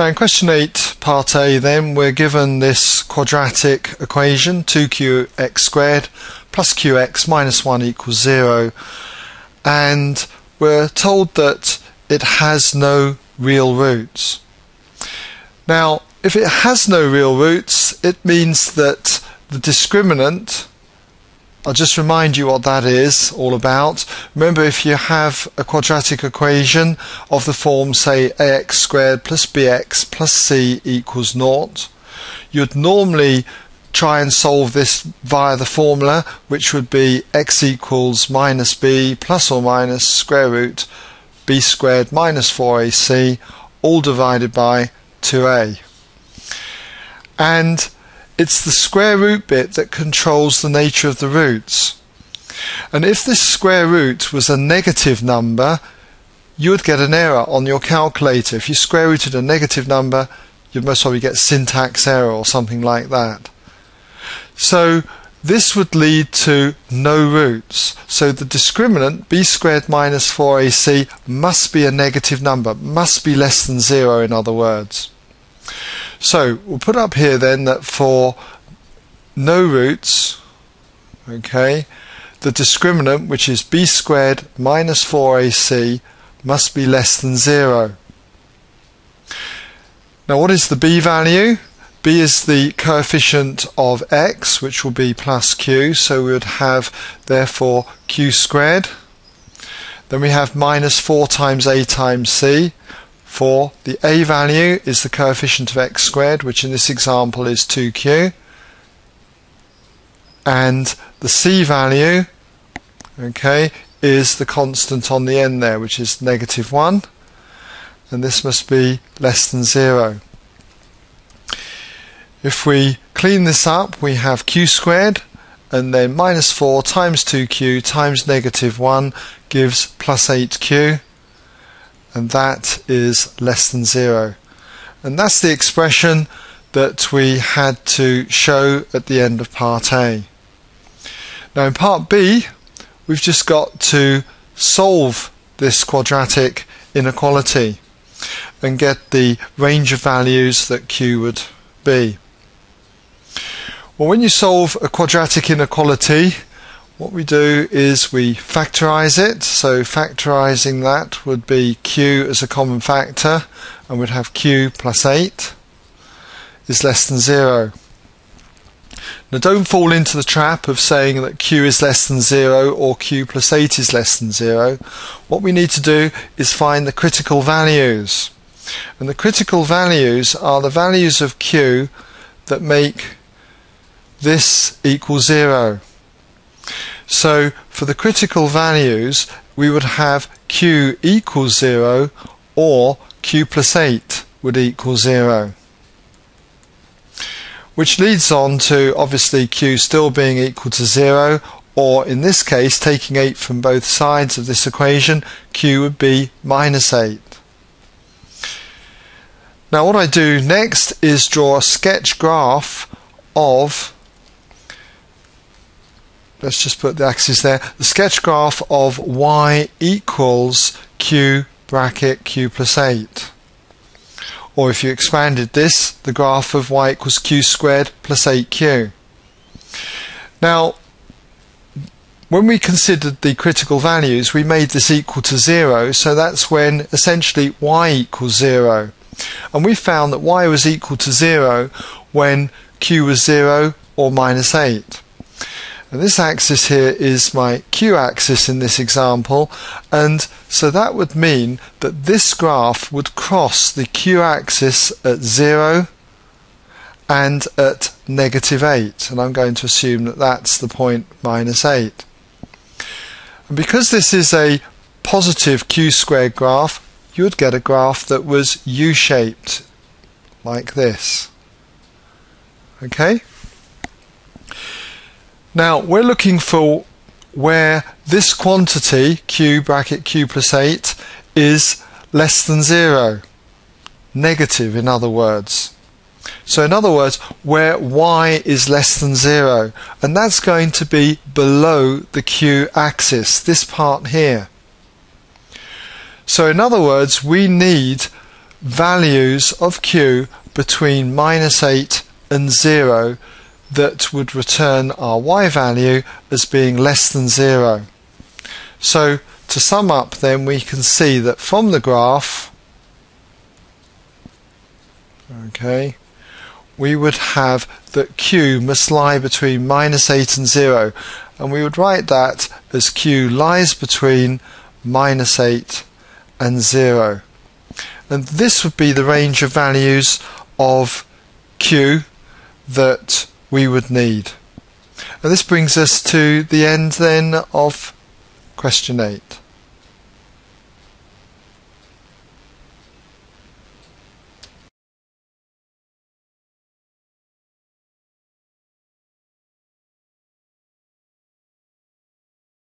Now in question 8, part A then, we're given this quadratic equation, 2qx squared plus qx minus 1 equals 0, and we're told that it has no real roots. Now, if it has no real roots, it means that the discriminant I'll just remind you what that is all about. Remember, if you have a quadratic equation of the form, say, ax squared plus bx plus c equals naught, you'd normally try and solve this via the formula, which would be x equals minus b plus or minus square root b squared minus 4ac, all divided by 2a. And it's the square root bit that controls the nature of the roots. And if this square root was a negative number, you would get an error on your calculator. If you square rooted a negative number, you'd most probably get syntax error or something like that. So this would lead to no roots. So the discriminant, b squared minus 4ac, must be a negative number, must be less than zero in other words. So we'll put up here then that for no roots, okay, the discriminant, which is b squared minus 4ac, must be less than 0. Now what is the b value? b is the coefficient of x, which will be plus q, so we would have therefore q squared. Then we have minus 4 times a times c, for the a value is the coefficient of x squared, which in this example is 2q, and the c value, okay, is the constant on the end there, which is negative 1, and this must be less than 0. If we clean this up, we have q squared, and then minus 4 times 2q times negative 1 gives plus 8q and that is less than zero. And that's the expression that we had to show at the end of part A. Now in part B, we've just got to solve this quadratic inequality and get the range of values that q would be. Well, when you solve a quadratic inequality, what we do is we factorize it. So factorizing that would be q as a common factor and we'd have q plus 8 is less than 0. Now don't fall into the trap of saying that q is less than 0 or q plus 8 is less than 0. What we need to do is find the critical values. And the critical values are the values of q that make this equal 0. So for the critical values, we would have q equals 0 or q plus 8 would equal 0. Which leads on to obviously q still being equal to 0 or in this case taking 8 from both sides of this equation q would be minus 8. Now what I do next is draw a sketch graph of let's just put the axis there, the sketch graph of y equals q bracket q plus 8. Or if you expanded this, the graph of y equals q squared plus 8q. Now, when we considered the critical values, we made this equal to 0, so that's when essentially y equals 0. And we found that y was equal to 0 when q was 0 or minus 8. And this axis here is my q-axis in this example, and so that would mean that this graph would cross the q-axis at 0 and at negative 8, and I'm going to assume that that's the point minus 8. And because this is a positive q-squared graph, you would get a graph that was u-shaped, like this. Okay? Now we're looking for where this quantity q bracket q plus 8 is less than 0. Negative in other words. So in other words, where y is less than 0. And that's going to be below the q axis, this part here. So in other words, we need values of q between minus 8 and 0 that would return our y value as being less than 0. So to sum up then we can see that from the graph okay we would have that q must lie between minus 8 and 0 and we would write that as q lies between minus 8 and 0 and this would be the range of values of q that we would need. And this brings us to the end then of question 8.